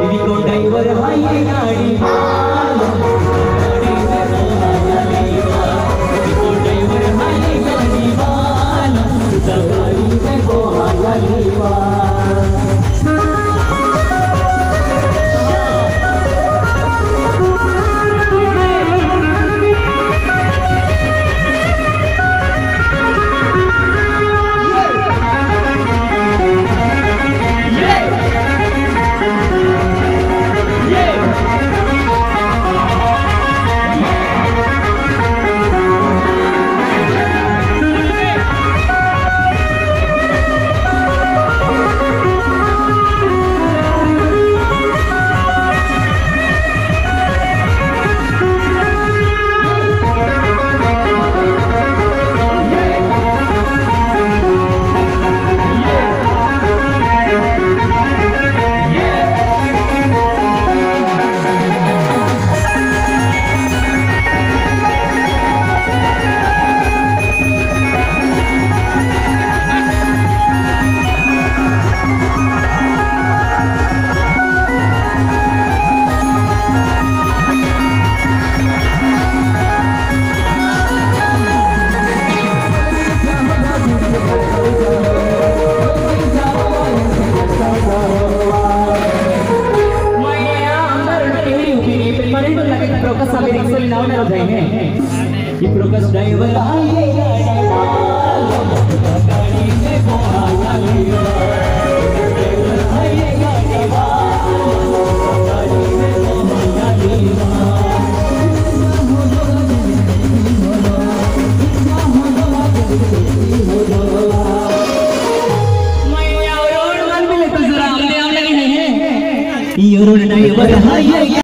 दीदी को ड्राइवर हाई गाड़ी. linaw na kagayne. Ipro ka sa driver. Ay, ay, ay, ay, ये रोड ड्राइवर है